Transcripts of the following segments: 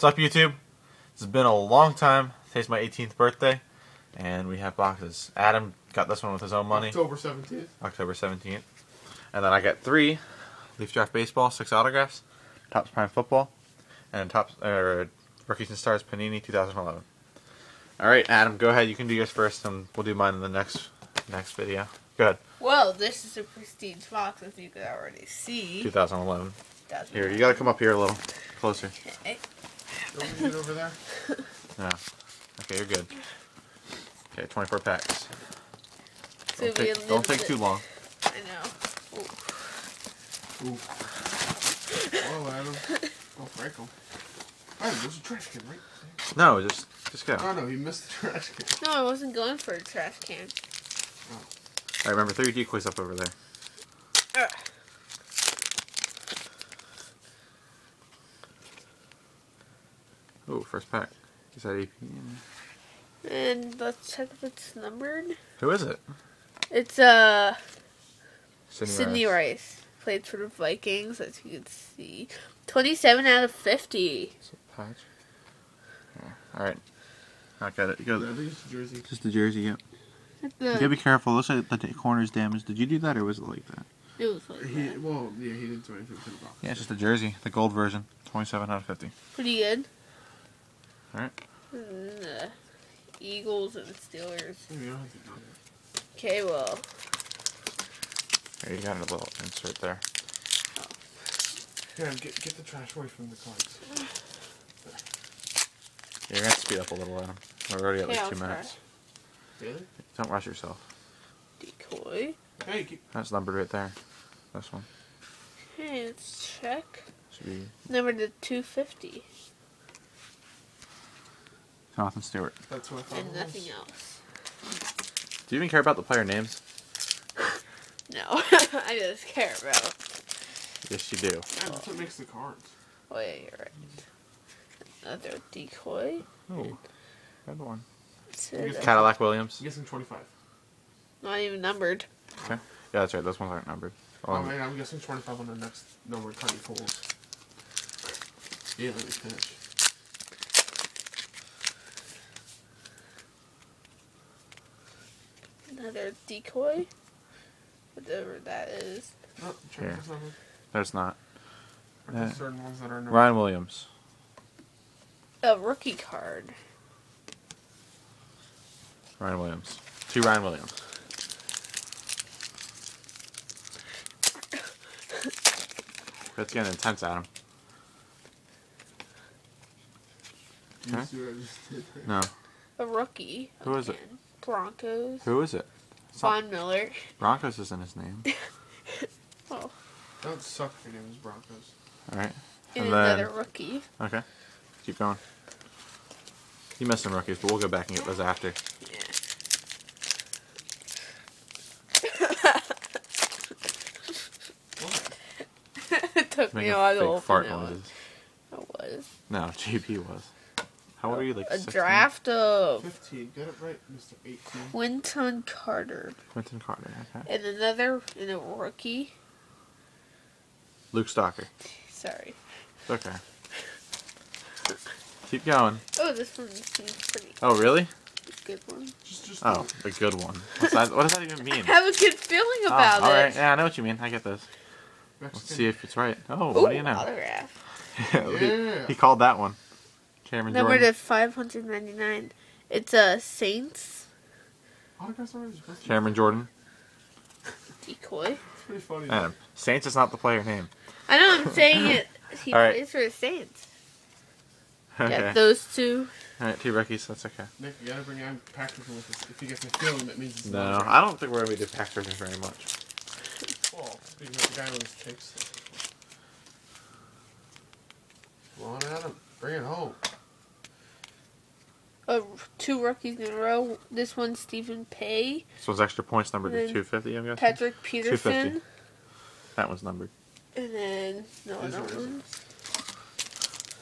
What's up, YouTube? It's been a long time. Today's my 18th birthday, and we have boxes. Adam got this one with his own money, October 17th. October 17th. And then I got three Leaf Draft Baseball, six autographs, Topps Prime Football, and Topps uh, Rookies and Stars Panini 2011. All right, Adam, go ahead. You can do yours first, and we'll do mine in the next next video. Go ahead. Well, this is a prestige box, as you can already see. 2011. That's Here, you gotta come up here a little closer. okay. Don't we need it over there? Yeah. Okay, you're good. Okay, 24 packs. So Don't we take, a don't take too long. I know. Ooh. Ooh. Whoa, Adam. Oh, Franco. Adam, there's a trash can, right? No, just just go. Oh, no, you missed the trash can. No, I wasn't going for a trash can. Oh. Alright, remember, three decoys up over there. Ugh. Oh, first pack. Is that AP? And let's check if it's numbered. Who is it? It's uh Sidney, Sidney Rice. Rice. Played for the Vikings, as you can see. 27 out of 50. It's a patch. Yeah. Alright. I got it. I Go. think it's the jersey. Just the jersey, yep. The- You gotta be careful. Looks like the corner's damaged. Did you do that or was it like that? it was like He, that. well, yeah, he didn't do anything to the box. Yeah, it's just the jersey. The gold version. 27 out of 50. Pretty good. Alright. And, uh, Eagles and Steelers. Maybe you don't have to do that. Okay, well, Here, you got a little insert there. Here, get, get the trash away from the cards. You're gonna speed up a little, Adam. We're already at like I'll two try. minutes. Really? Don't rush yourself. decoy. Hey, keep, That's numbered right there. This one. Okay, let's check. Should be Number to 250. Jonathan Stewart. that's what I thought And was. nothing else. Do you even care about the player names? No, I just care about. Yes, you do. That's what makes the cards. Oh, yeah, you're right. Another decoy. Oh, good one. It's, I Cadillac Williams. I'm guessing 25. not even numbered. Okay. Yeah, that's right. Those ones aren't numbered. Oh, um, Oh, man, I'm guessing 25 on the next numbered card he pulls. Yeah, let me finish. Another decoy. Whatever that is. Oh, check Here. there's not. There's Uh, certain ones that are numbered. Ryan Williams. A rookie card. Ryan Williams. Two Ryan Williams. That's getting intense, Adam. Do you Huh? see what I just did there? No. A rookie. Who is it? Broncos. Who is it? It's Von Miller. Broncos isn't his name. Oh, Don't suck if your name is Broncos. All right. and And then another rookie. okay, keep going. You missed some rookies, but we'll go back and get those after. Yeah. What? it took me a while to fake open fart that one. noises. I was. No, JP was. How old are you? Like a 16? draft of 15. Get it right, Mr. 18. Quinton Carter. Quinton Carter. Okay. And another and a rookie. Luke Stocker. Sorry. It's okay. Keep going. Oh, this one seems pretty Oh, really? good one. Just, just. Oh, the good one. That, what does that even mean? I mean? have a good feeling Oh, about all it. right. Yeah, I know what you mean. I get this. Let's see if it's right. Oh, Ooh, what do you know? autograph. Yeah. he, he called that one. Cameron Number Jordan. to 599. It's a uh, Saints Autographs are his birthday. Cameron Jordan. decoy. It's pretty funny. Adam. Saints is not the player name. I know I'm saying it. He All right. plays for the Saints. Okay. Yeah, those two. All right, two rookies. That's okay. Nick, you gotta bring out practical with this. If he gets a feeling, that means it's No, not I don't think we're gonna be doing pack versions very much. Well, speaking of the guy with his kicks. Come on, Adam. Bring it home. Uh, two rookies in a row. This one's Stephen Pay, This one's extra points numbered to 250. I'm guessing. Patrick Peterson, 250. That one's numbered. and then no Is or other isn't? one.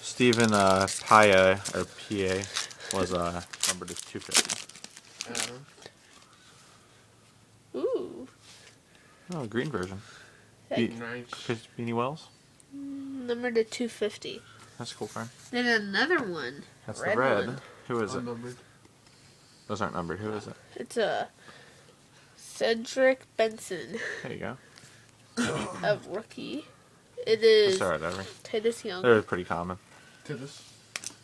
Stephen uh, Paea or PA was uh, numbered as 250. Adam. Ooh, Oh, green version. that- Ye- Nice. Beanie Wells. number to two fifty. That's a cool card. Then another one. That's Red the red. one. Who is it? Those aren't numbered. Who is it? It's a Cedric Benson, There you go. a rookie. It is That's alright, Every. Titus Young. They're pretty common. Titus.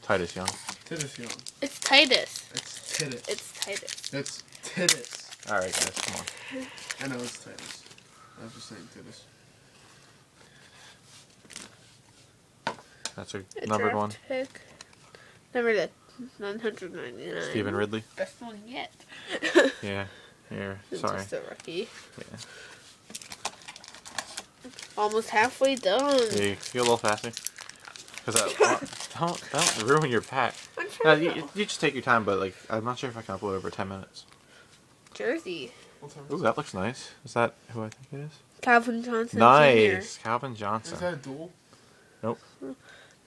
Titus Young. Titus Young. It's Titus. It's Titus. It's Titus. It's Titus. Alright, guys, come on. I know it's Titus. I was just saying Titus. That's a A numbered draft one. Pick. Number to 999. Stevan Ridley. Best one yet. Yeah. Here. It's Sorry. Just a rookie. Yeah. Almost halfway done. Yeah, you go a little faster. Cause that, don't don't ruin your pack. I'm No, you, you just take your time, but like I'm not sure if I can upload over ten minutes. Jersey. Ooh, that looks nice. Is that who I think it is? Calvin Johnson. Nice, Calvin Johnson. Is that a dual?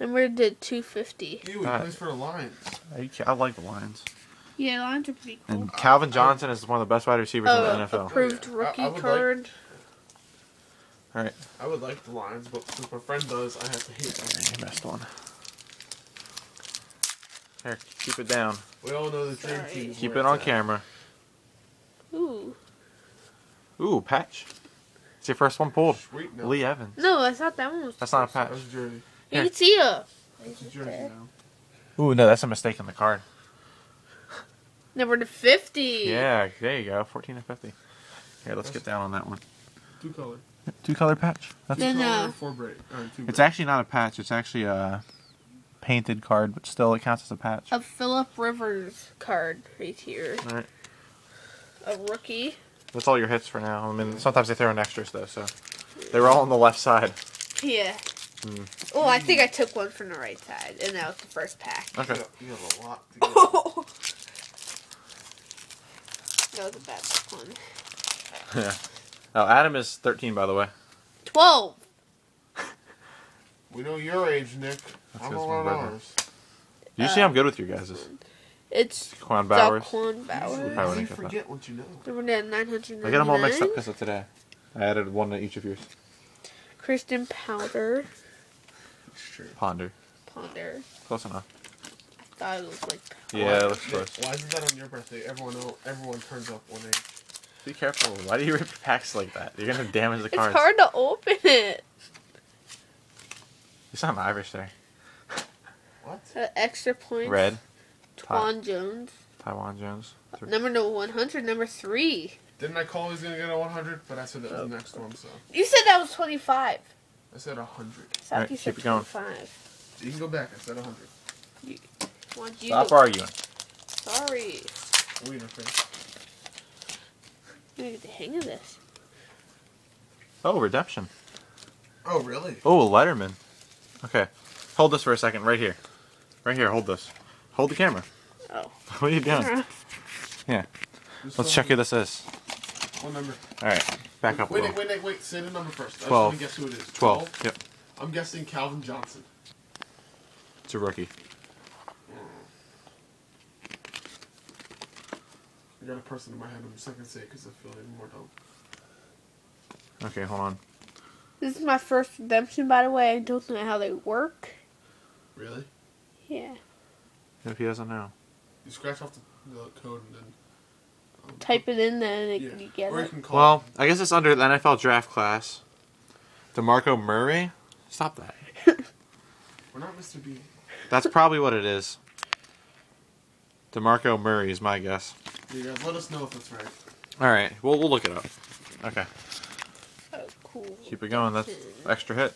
Jr. Number to 250. Ew, he plays for the Lions. I, I like the Lions. Yeah, Lions are pretty cool. And Calvin Johnson is one of the best wide receivers Oh, in the oh, NFL. approved Oh, yeah. I- rookie I would like- card. All right, I would like the Lions, but since my friend does, I have to hate them. you missed one. Here, keep it down. We all know the dream Sorry. team. Keep it on at. camera. Ooh. Ooh, patch. It's your first one pulled. Sweet now. Lee Evans. No, I thought that one was. That's not a patch. That's. You Here. can see a That's a jersey now. Ooh, no, that's a mistake in the card. number to 50. Yeah, there you go. 14 to 50. Here, let's get down on that one. Two color. Two color patch. That's Then, two color, uh, four braid. Or two It's actually not a patch. It's actually a painted card, but still it counts as a patch. A Philip Rivers card right here. All right, A rookie. that's all your hits for now. I mean, sometimes they throw in extras though, so they were all on the left side. Yeah. Hmm. Oh, I think I took one from the right side, and that was the first pack. Okay. You have a lot to get. Oh. that was a bad one. yeah. Oh, Adam is 13, by the way. 12. we know your age, Nick. That's I'm his around brother. ours. Usually, I'm good with your guys'. It's Quan Bowers. Da'Quan Bowers. Probably You wouldn't get forget what you know. Number to 999. I get them all mixed up because of today. I added one to each of yours. Kristen Powder. It's true. Ponder. Ponder. Close enough. Thought it was like. Yeah, it looks Nick, close. Why isn't that on your birthday? Everyone, everyone turns up one age. Be careful. Why do you rip packs like that? You're gonna damage the cards. It's hard to open it. You sound Irish there. What? Uh, extra points. Red. Twan Jones. Taiwan Jones. Three. Number no 100. Number three. Didn't I call he was gonna get a 100? But I said that was the next one, so You said that was 25. I said 100. I thought Alright, you said keep it going. 25. You can go back. I said 100. Want you Stop to- arguing. Sorry. Wiener face. Let me get the hang of this. Oh, redemption. Oh really? Oh, Letterman. Okay. Hold this for a second, right here. Right here, hold this. Hold the camera. Oh. What are you doing? Yeah. Let's check who this is. What number? Alright, back up a Wait, little. wait, wait, wait. Say the number first. I just Twelve. want to guess who it is. 12. Yep. I'm guessing Calvin Johnson. It's a rookie. I got a person in my head. I'm just not gonna say it because I feel even more dumb. Okay, hold on. This is my first redemption, by the way. I don't know how they work. Really? Yeah. If he doesn't know. You scratch off the, the code and then Type it in there and it, Yeah. you get or you it. can call. Well, I guess it's under the NFL draft class. DeMarco Murray? Stop that. we're not Mr. B. That's probably what it is. DeMarco Murray is my guess. You guys, let us know if it's right. Alright, we'll, we'll look it up. Okay, Oh, cool. keep it going. That's extra hit.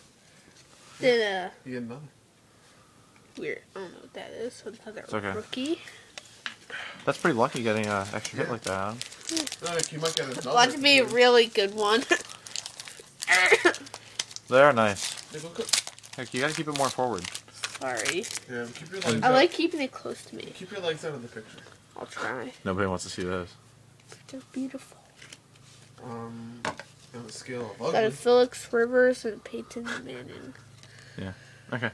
Then, uh, You get another. weird. I don't know what that is. Another It's okay. rookie. That's pretty lucky getting an extra hit like that. No, Nick, you might get another. Want to be a really good one. They're nice. Nick, look. Heck, you gotta keep it more forward. Sorry. Yeah, keep your legs I out. like keeping it close to me. Keep your legs out of the picture. I'll try. Nobody wants to see those. They're beautiful. Um, on a scale of Got a ugly. Felix Rivers and Peyton Manning. Yeah. Okay,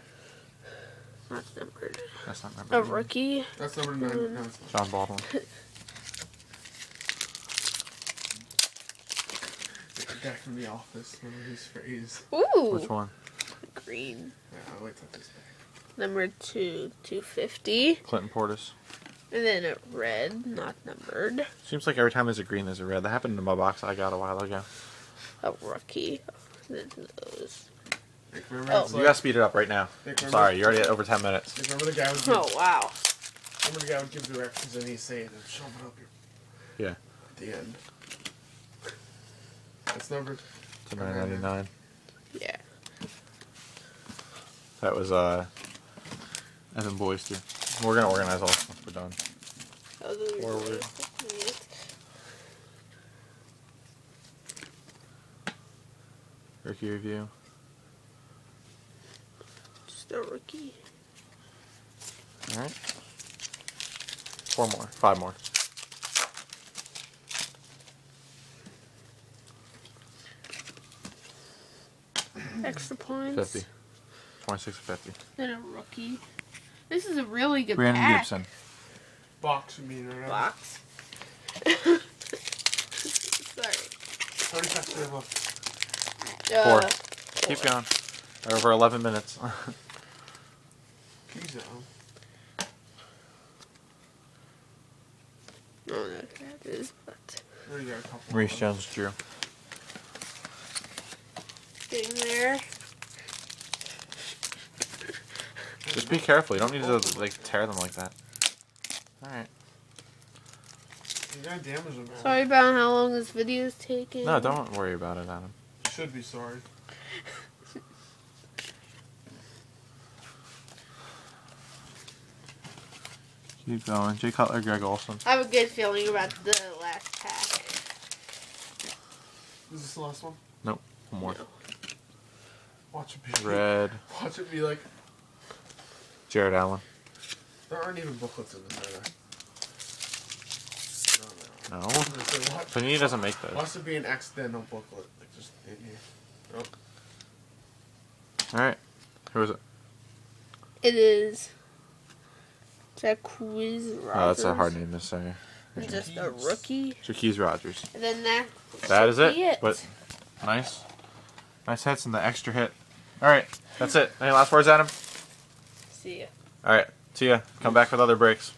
Not numbered. that's not A number. rookie. That's number nine. Mm. No, it's. Jon Baldwin. The guy from The Office. Remember his phrase? Ooh. Which one? Green. Yeah, I'll wait till this back. number two, 250. Clinton Portis. And then a red, not numbered. Seems like every time there's a green, there's a red. That happened in my box I got a while ago. A rookie. Then those. Nick, remember, Oh. You like- gotta speed it up right now. Nick, remember- sorry, you're already at over 10 minutes. Remember the guy would give, Oh, wow. remember the guy would give directions and he'd say shove it up your Yeah. at the end. That's number. To 999. Yeah. That was, uh, Evan Royster. We're gonna organize all this once we're done. Those are Forward. yours. Rookie review. Just a rookie. Alright. Four more. Five more. Extra points. 50. 26 to 50. Then a rookie. This is a really good Brandon pack. Gibson. Box, you mean, right? Box. Sorry. How many packs do we have left? Four. Uh, Keep going. Over 11 minutes. Keys out. I don't know what that is, but We got a couple. Maurice Jones Drew. getting there. Just be careful. You don't need to like tear them like that. Alright. You gotta damage them, man. Sorry about how long this video is taking. No, don't worry about it, Adam. You should be sorry. Keep going. Jay Cutler, Greg Olsen. I have a good feeling about the last pack. Is this the last one? Nope. One more. No. Watch it be. Red. Watch it be like. Jared Allen. There aren't even booklets in this, either. there? No, No. no. I was gonna say, watch, Panini doesn't make those. watch it be an accidental booklet. Like just in here. Oh, Alright. Who is it? It is Jacquizz Rogers. Oh, that's a hard name to say. And Just a rookie. Jaquez Rogers. And then that. That is it. it. But nice. Nice hits and the extra hit. Alright. That's it. Any last words, Adam? See ya. Alright. See ya. Come back with other breaks.